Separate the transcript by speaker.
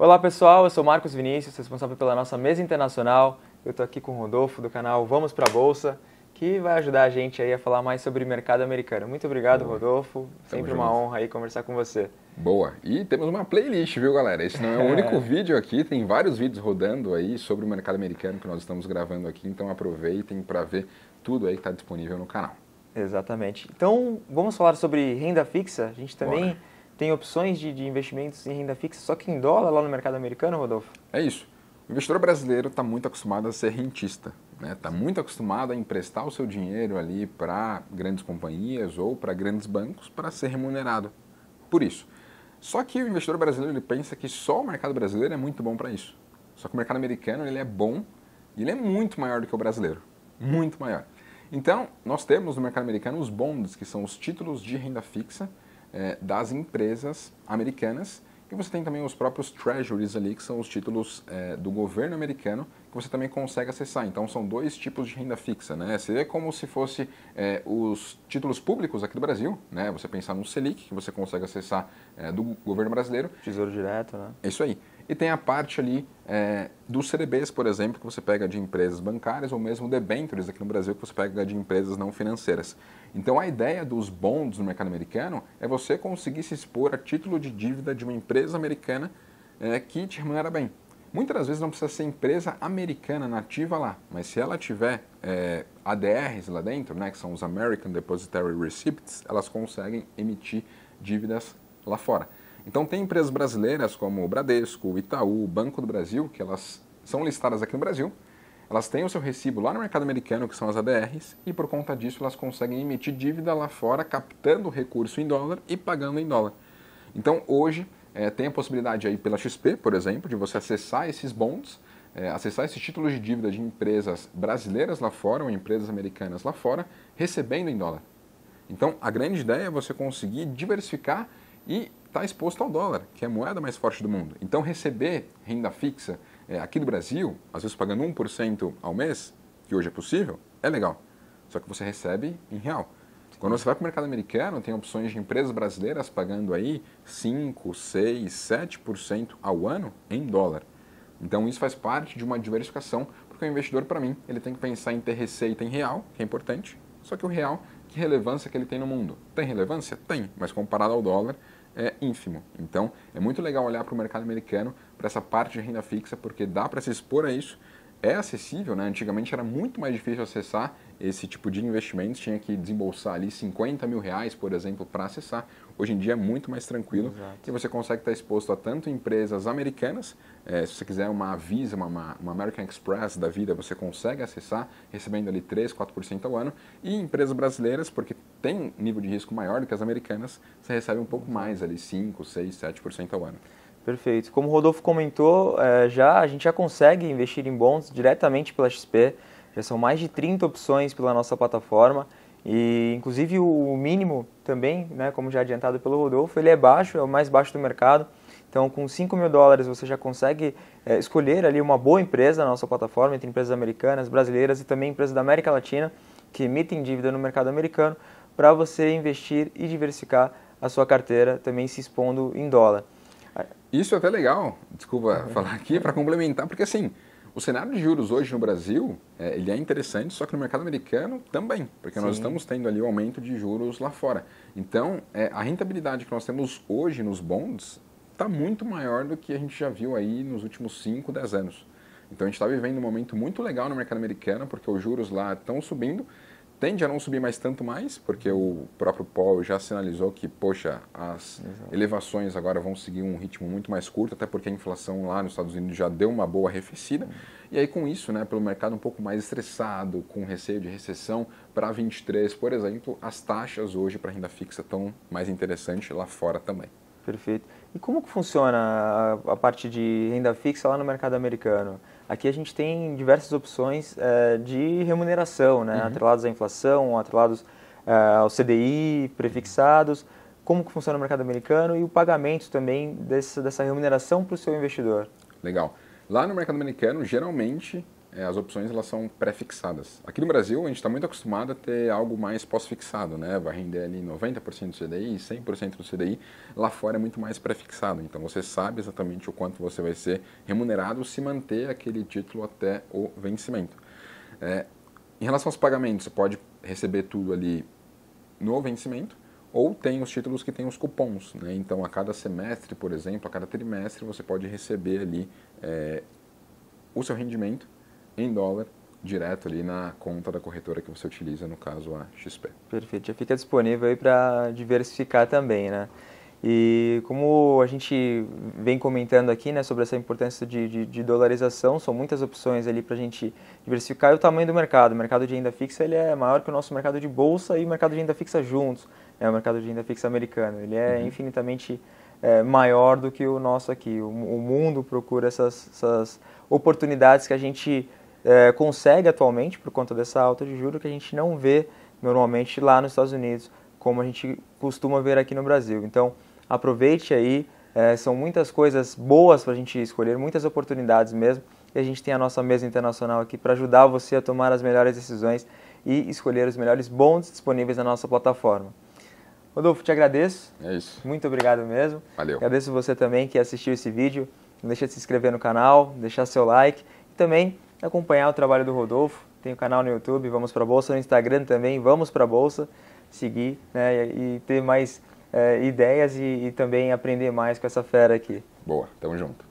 Speaker 1: Olá pessoal, eu sou Marcos Vinícius, responsável pela nossa mesa internacional. Eu estou aqui com o Rodolfo do canal Vamos para a Bolsa, que vai ajudar a gente aí a falar mais sobre o mercado americano. Muito obrigado, Boa. Rodolfo. Sempre uma honra aí conversar com você.
Speaker 2: Boa. E temos uma playlist, viu, galera? Esse não é o único vídeo aqui, tem vários vídeos rodando aí sobre o mercado americano que nós estamos gravando aqui, então aproveitem para ver tudo aí que está disponível no canal.
Speaker 1: Exatamente. Então, vamos falar sobre renda fixa. A gente também Bora. Tem opções de, de investimentos em renda fixa, só que em dólar lá no mercado americano, Rodolfo?
Speaker 2: É isso. O investidor brasileiro está muito acostumado a ser rentista, está né? Tá muito acostumado a emprestar o seu dinheiro ali para grandes companhias ou para grandes bancos para ser remunerado por isso. Só que o investidor brasileiro ele pensa que só o mercado brasileiro é muito bom para isso. Só que o mercado americano ele é bom e ele é muito maior do que o brasileiro, muito maior. Então, nós temos no mercado americano os bonds, que são os títulos de renda fixa é, das empresas americanas, e você tem também os próprios treasuries ali, que são os títulos é, do governo americano, que você também consegue acessar. Então, são dois tipos de renda fixa, né? Seria como se fosse é, os títulos públicos aqui do Brasil, né? Você pensar no Selic, que você consegue acessar é, do governo brasileiro.
Speaker 1: Tesouro direto, né?
Speaker 2: Isso aí. E tem a parte ali é, dos CDBs, por exemplo, que você pega de empresas bancárias, ou mesmo debentures aqui no Brasil, que você pega de empresas não financeiras. Então a ideia dos bonds no mercado americano é você conseguir se expor a título de dívida de uma empresa americana é, que te remunera bem. Muitas das vezes não precisa ser empresa americana nativa lá, mas se ela tiver é, ADRs lá dentro, né, que são os American Depositary Receipts, elas conseguem emitir dívidas lá fora. Então tem empresas brasileiras como o Bradesco, o Itaú, o Banco do Brasil, que elas são listadas aqui no Brasil, elas têm o seu recibo lá no mercado americano, que são as ADRs, e por conta disso elas conseguem emitir dívida lá fora, captando recurso em dólar e pagando em dólar. Então hoje é, tem a possibilidade aí pela XP, por exemplo, de você acessar esses bonds, é, acessar esses títulos de dívida de empresas brasileiras lá fora ou empresas americanas lá fora, recebendo em dólar. Então a grande ideia é você conseguir diversificar e está exposto ao dólar, que é a moeda mais forte do mundo. Então, receber renda fixa é, aqui do Brasil, às vezes pagando 1% ao mês, que hoje é possível, é legal. Só que você recebe em real. Quando você vai para o mercado americano, tem opções de empresas brasileiras pagando aí 5, 6, 7% ao ano em dólar. Então isso faz parte de uma diversificação, porque o investidor, para mim, ele tem que pensar em ter receita em real, que é importante, só que o real, que relevância que ele tem no mundo? Tem relevância? Tem, mas comparado ao dólar, é ínfimo. Então, é muito legal olhar para o mercado americano, para essa parte de renda fixa, porque dá para se expor a isso. É acessível, né? Antigamente era muito mais difícil acessar esse tipo de investimentos, tinha que desembolsar ali 50 mil reais, por exemplo, para acessar. Hoje em dia é muito mais tranquilo Exato. e você consegue estar exposto a tanto empresas americanas, é, se você quiser uma Visa, uma, uma, American Express da vida, você consegue acessar, recebendo ali 3, 4% ao ano, e empresas brasileiras, porque tem nível de risco maior do que as americanas, você recebe um pouco mais ali, 5, 6, 7% ao ano.
Speaker 1: Perfeito. Como o Rodolfo comentou, é, já a gente já consegue investir em bons diretamente pela XP, já são mais de 30 opções pela nossa plataforma e inclusive o mínimo também, né, como já adiantado pelo Rodolfo, ele é baixo, é o mais baixo do mercado. Então, com 5 mil dólares você já consegue é, escolher ali uma boa empresa na nossa plataforma, entre empresas americanas, brasileiras e também empresas da América Latina que emitem dívida no mercado americano, para você investir e diversificar a sua carteira, também se expondo em dólar.
Speaker 2: Isso é até legal, desculpa uhum. falar aqui, para complementar, porque assim, o cenário de juros hoje no Brasil, é, ele é interessante, só que no mercado americano também, porque Sim. nós estamos tendo ali o um aumento de juros lá fora. Então, é, a rentabilidade que nós temos hoje nos bonds está muito maior do que a gente já viu aí nos últimos 5, 10 anos. Então, a gente está vivendo um momento muito legal no mercado americano, porque os juros lá estão subindo, tende a não subir mais tanto mais, porque o próprio Paul já sinalizou que, poxa, as Exato. elevações agora vão seguir um ritmo muito mais curto, até porque a inflação lá nos Estados Unidos já deu uma boa arrefecida. Uhum. E aí com isso, né, pelo mercado um pouco mais estressado, com receio de recessão, para 23, por exemplo, as taxas hoje para renda fixa estão mais interessantes lá fora também.
Speaker 1: Perfeito. E como que funciona a, a parte de renda fixa lá no mercado americano? Aqui a gente tem diversas opções é, de remuneração, né? Uhum. atrelados à inflação, atrelados é, ao CDI, prefixados. Como que funciona o mercado americano e o pagamento também desse, dessa remuneração para o seu investidor?
Speaker 2: Legal. Lá no mercado americano, geralmente, é, as opções elas são pré-fixadas. Aqui no Brasil, a gente está muito acostumado a ter algo mais pós-fixado, né? Vai render ali 90% do CDI, 100% do CDI. Lá fora é muito mais pré-fixado. Então, você sabe exatamente o quanto você vai ser remunerado se manter aquele título até o vencimento. É, em relação aos pagamentos, você pode receber tudo ali no vencimento, ou tem os títulos que têm os cupons. Né? Então, a cada semestre, por exemplo, a cada trimestre, você pode receber ali é, o seu rendimento em dólar direto ali na conta da corretora que você utiliza, no caso a XP.
Speaker 1: Perfeito, já fica disponível aí para diversificar também, né? E como a gente vem comentando aqui né, sobre essa importância de, de, de dolarização, são muitas opções ali para a gente diversificar e o tamanho do mercado. O mercado de renda fixa ele é maior que o nosso mercado de bolsa e o mercado de renda fixa juntos, né, o mercado de renda fixa americano. Ele é uhum. infinitamente é, maior do que o nosso aqui. O, o mundo procura essas, essas, oportunidades que a gente é, consegue atualmente por conta dessa alta de juros que a gente não vê normalmente lá nos Estados Unidos, como a gente costuma ver aqui no Brasil. Então, aproveite aí, é, são muitas coisas boas para a gente escolher, muitas oportunidades mesmo, e a gente tem a nossa mesa internacional aqui para ajudar você a tomar as melhores decisões e escolher os melhores bons disponíveis na nossa plataforma. Rodolfo, te agradeço.
Speaker 2: É isso.
Speaker 1: Muito obrigado mesmo.
Speaker 2: Valeu.
Speaker 1: Agradeço você também que assistiu esse vídeo. Não deixa de se inscrever no canal, deixar seu like e também acompanhar o trabalho do Rodolfo. Tem o canal no YouTube, Vamos para a Bolsa, no Instagram também, Vamos para a Bolsa. Seguir né, e ter mais é, ideias e, e também aprender mais com essa fera aqui.
Speaker 2: Boa, tamo junto.